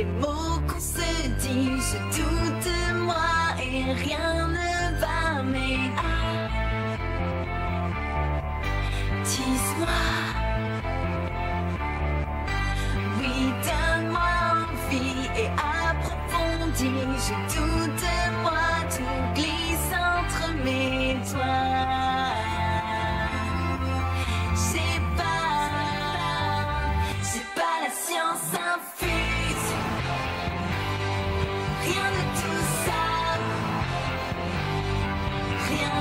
les mots qu'on se dit, je doute de moi et rien ne va, mais ah, dis-moi, oui, donne-moi envie et approfondis, je doute.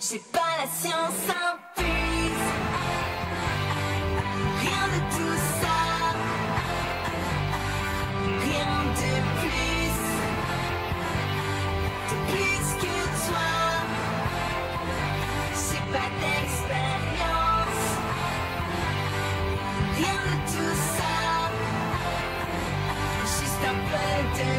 J'ai pas la science infuse, rien de tout ça, rien de plus, de plus que toi. J'ai pas d'expérience, rien de tout ça, juste un peu de